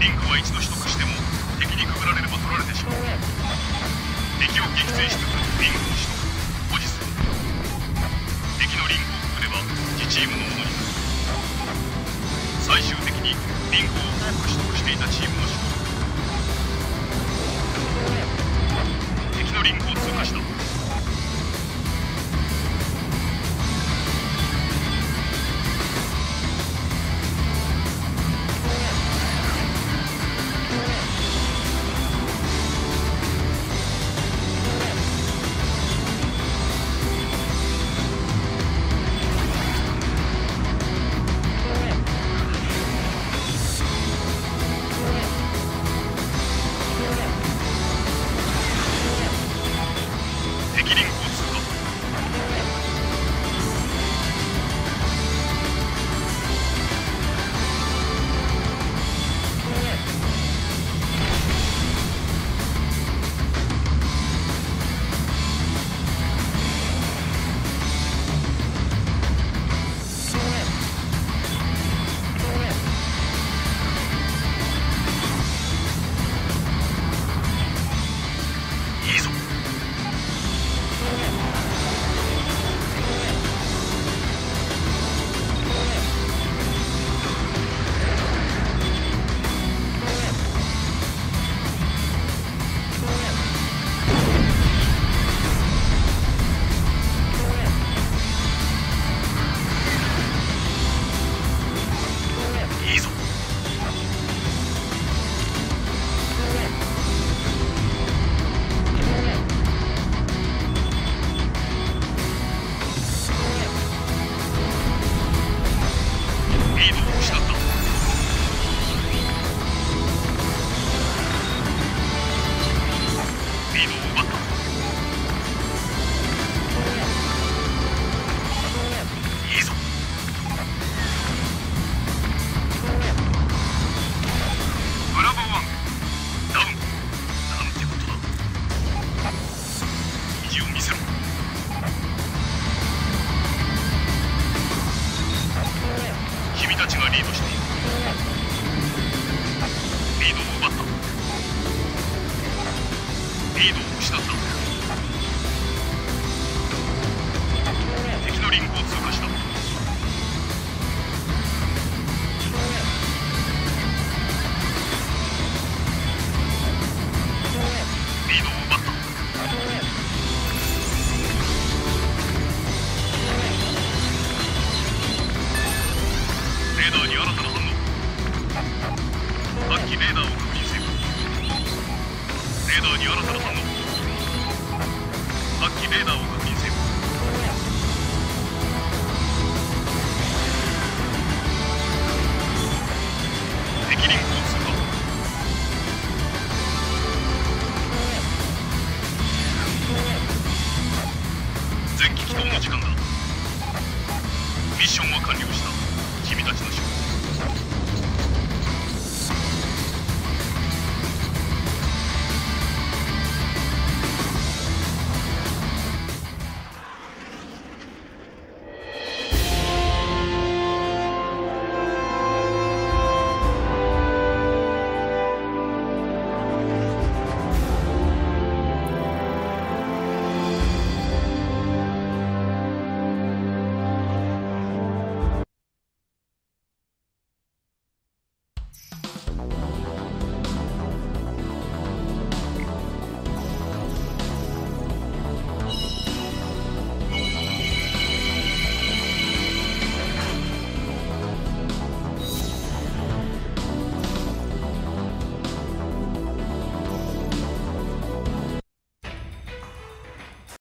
リンクは一度取得しても敵にくぐられれば取られてしまう敵を撃墜しつつリンクを取得保持する敵のリンクをくぐれば自チームのものになる最終的にリンクを多く取得していたチームの勝利敵のリンクを通過した責任 Липушный. レーダーに新たな反応。さっきレーダーを確認せてレーダーに新たな反応。さっきレーダーを確認せていまを通過前期祈祷の時間だ。ミッションは完了した。